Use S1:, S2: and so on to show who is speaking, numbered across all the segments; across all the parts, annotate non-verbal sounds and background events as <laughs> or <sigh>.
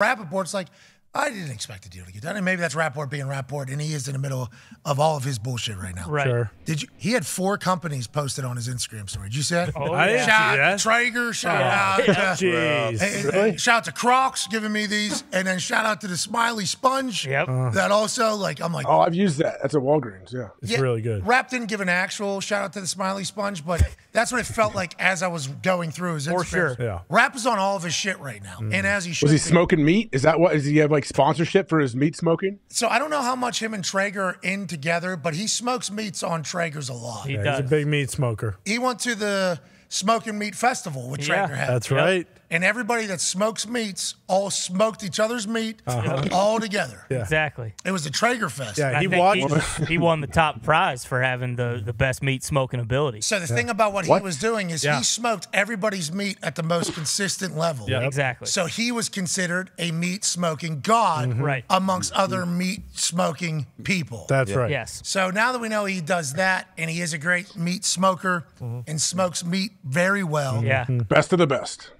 S1: Rapoport's like, I didn't expect the deal to get done. And maybe that's Rapport being Rapport, and he is in the middle of all of his bullshit right now.
S2: Right. Sure.
S1: Did you? He had four companies posted on his Instagram story. Did you see that?
S2: Oh, I didn't
S1: shout
S2: see that.
S1: out to Traeger. Shout
S2: Yeah.
S1: out to <laughs>
S2: Jeez.
S1: Hey, hey,
S2: Really?
S1: Shout out to Crocs giving me these, and then shout out to the Smiley Sponge.
S2: Yep.
S3: Uh.
S1: That also, like, I'm like,
S3: Oh, I've used that. That's at Walgreens. Yeah.
S1: It's yeah, really good. Rap didn't give an actual shout out to the Smiley Sponge, but that's what it felt like as I was going through his
S3: For
S1: Instagram.
S3: sure. Yeah.
S1: Rap is on all of his shit right now, and mm. as he should.
S3: Was he
S1: be.
S3: smoking meat? Is that what? Does he have like sponsorship for his meat smoking?
S1: So I don't know how much him and Traeger are in together, but he smokes meats on Traeger's a lot.
S4: He Yeah, He's a big meat smoker.
S1: He went to the Smoking Meat Festival with
S4: Yeah.
S1: Traeger had.
S4: That's Yep. right.
S1: And everybody that smokes meats all smoked each other's meat
S4: Uh-huh.
S1: all together.
S2: Exactly.
S1: It was the Traeger Fest.
S2: I think He, he won the top prize for having the, the best meat smoking ability.
S1: So the thing about what,
S2: What?
S1: he was doing is
S2: Yeah.
S1: he smoked everybody's meat at the most consistent level.
S2: Yeah. Exactly.
S1: So he was considered a meat smoking god
S2: Mhm. Right.
S1: amongst other meat smoking people.
S4: That's right.
S2: Yes.
S1: So now that we know he does that and he is a great meat smoker and smokes meat very well. Yeah.
S3: Best of the best.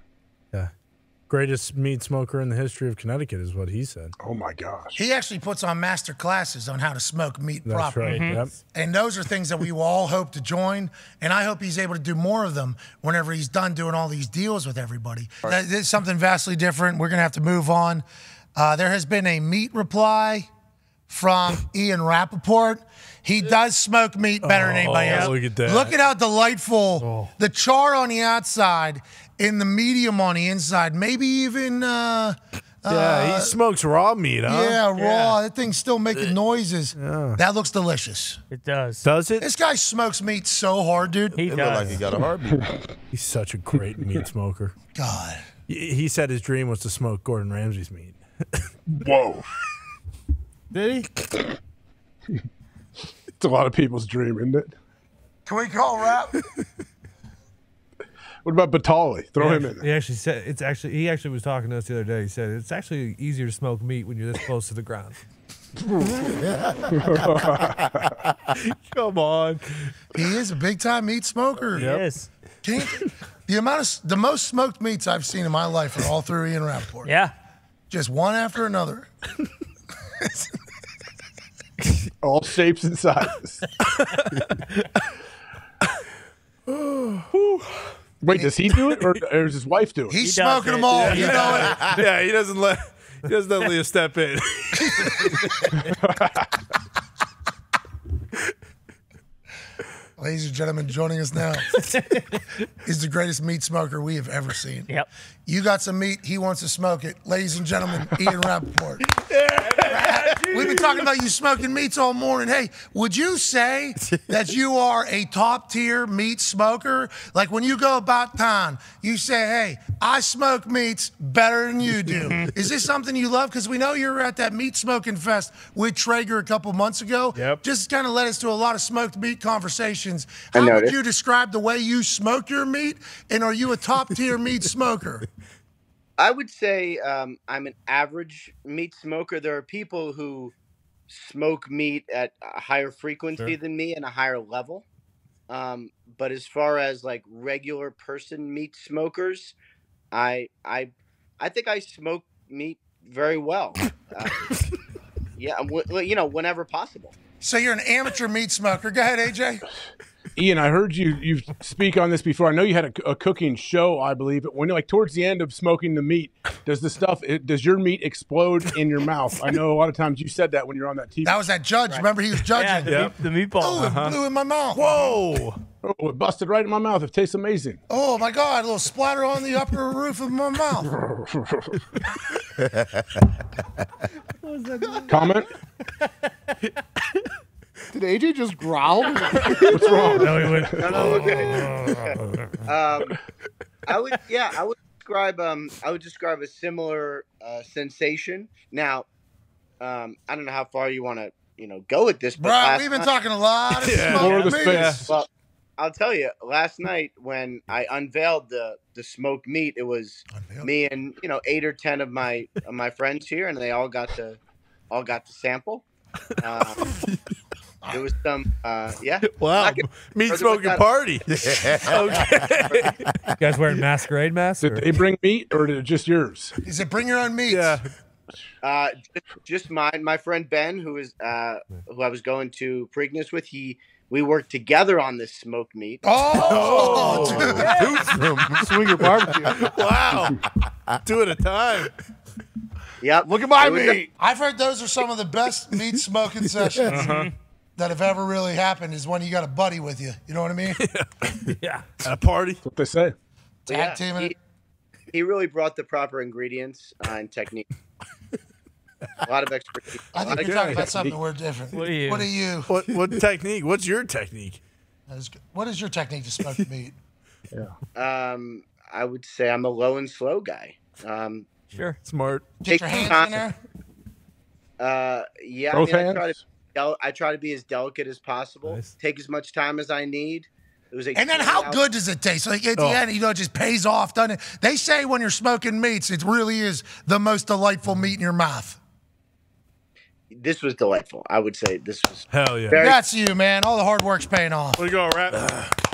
S4: Yeah. Greatest meat smoker in the history of Connecticut is what he said.
S3: Oh my gosh.
S1: He actually puts on master classes on how to smoke meat
S4: That's
S1: properly.
S4: right. Mhm. Yep.
S1: And those are things that we will all hope to join. And I hope he's able to do more of them whenever he's done doing all these deals with everybody. That is something vastly different. We're going to have to move on. Uh, there has been a meat reply from Ian Rapoport. He does smoke meat better than anybody
S4: Oh,
S1: else.
S4: look at that.
S1: Look at how delightful the char on the outside and the medium on the inside. Maybe even. Uh,
S4: Yeah,
S1: uh,
S4: he smokes raw meat, huh?
S1: yeah, raw. That thing's still making noises. That looks delicious.
S2: It does.
S4: Does it?
S1: This guy smokes meat so hard, dude.
S2: He
S5: It looked like he got a heartbeat. <laughs>
S4: He's such a great meat smoker.
S1: God.
S4: He he said his dream was to smoke Gordon Ramsay's meat.
S3: Whoa. <laughs>
S4: Did he? <laughs>
S3: It's a lot of people's dream, isn't it?
S1: Can we call rap? <laughs>
S3: What about Batali? Throw
S6: he
S3: him in.
S6: actually, He actually said it's actually he actually was talking to us the other day. He said it's actually easier to smoke meat when you're this close to the ground. <laughs>
S4: Come on.
S1: He is a big time meat smoker.
S2: Yes. is.
S1: Can you, the amount of the most smoked meats I've seen in my life are all through Ian Rapoport.
S2: Yeah.
S1: Just one after another.
S3: All shapes and sizes. <laughs> Wait, does he do it or, or does his wife do it?
S1: He's smoking them all. You know it. <laughs>
S4: yeah, he doesn't let he doesn't let Leah step in. <laughs>
S1: Ladies and gentlemen, joining us now is the greatest meat smoker we have ever seen.
S2: Yep.
S1: You got some meat, he wants to smoke it. Ladies and gentlemen, Ian Rapoport. We've been talking about you smoking meats all morning. Hey, would you say that you are a top tier meat smoker? Like when you go about town, you say, hey, I smoke meats better than you do. Is this something you love? Because we know you were at that meat smoking fest with Traeger a couple months ago. Yep. Just kind of led us to a lot of smoked meat conversations.
S7: I
S1: How would you describe the way you smoke your meat? And are you a top tier meat smoker?
S7: I would say um, I'm an average meat smoker. There are people who smoke meat at a higher frequency
S8: Sure.
S7: than me and a higher level. Um, but as far as like regular person meat smokers, I I I think I smoke meat very well. Uh, yeah, w- w- you know, whenever possible.
S1: So you're an amateur meat smoker. Go ahead, AJ. <laughs>
S3: Ian, I heard you you speak on this before. I know you had a, a cooking show, I believe. But when like towards the end of smoking the meat, does the stuff it, does your meat explode in your mouth? I know a lot of times you said that when you're on that TV.
S1: That was that judge. Remember, he was judging.
S3: Yeah,
S2: the meatball.
S1: Oh, it uh-huh. blew in my mouth.
S3: Whoa! Oh, it busted right in my mouth. It tastes amazing.
S1: Oh my God! A little splatter on the upper <laughs> roof of my mouth. <laughs>
S3: Comment? <laughs>
S9: Did AJ just growl? <laughs>
S3: What's wrong?
S2: No, he went.
S7: No, no, okay. um, I would, yeah, I would describe, um, I would describe a similar uh, sensation. Now, um, I don't know how far you want to, you know, go with this, but
S1: Bro, we've been
S7: night-
S1: talking a lot of <laughs>
S3: Yeah,
S1: smoked
S3: more of the
S1: meats.
S3: space.
S7: Well, I'll tell you, last night when I unveiled the the smoked meat, it was me and you know eight or ten of my of my friends here, and they all got to all got to sample. <laughs> Um, There was some, uh, yeah. <laughs>
S5: Wow,
S7: I could-
S5: meat smoking party. okay. <laughs>
S6: You guys wearing masquerade masks?
S3: Did
S6: or-
S3: they bring meat or did it just yours?
S1: Is it "Bring your own meat."
S5: Yeah.
S7: Uh, just, just mine. My friend Ben, who is uh, who I was going to Preakness with, he we worked together on this smoked meat.
S1: Oh, <laughs> dude.
S9: Swinger barbecue.
S5: Wow, two at a time.
S7: Yep.
S9: Look at my
S7: It was a-
S9: meat.
S1: I've heard those are some of the best meat smoking sessions that have ever really happened. Is when you got a buddy with you. You know what I mean? <laughs>
S6: yeah.
S5: At a party.
S3: That's what they say.
S1: Tag
S7: yeah,
S1: teaming
S7: he,
S1: it.
S7: he really brought the proper ingredients uh, and technique. a lot of expertise. <laughs>
S1: I think you're talking about something we're different.
S2: What are you?
S1: What are you?
S5: What what technique? What's your technique?
S1: That is good. What is your technique to smoke <laughs> meat? yeah.
S7: Um, I would say I'm a low and slow guy. Um,
S2: Sure.
S5: Smart.
S1: Get
S7: Take
S1: your
S7: your
S1: hands in there.
S7: Uh, yeah,
S3: Both
S7: I, mean, I try to
S3: hands?
S7: Del- I try to be as delicate as possible.
S6: Nice.
S7: Take as much time as I need. It was a
S1: And then how
S7: hour-
S1: good does it taste? Like at the
S5: Oh.
S1: end, you know, it just pays off, doesn't it? They say when you're smoking meats, it really is the most delightful meat in your mouth.
S7: This was delightful. I would say this was
S5: Hell yeah.
S7: very
S1: That's you, man. All the hard work's paying off.
S5: Where you go, rap? <sighs> <laughs>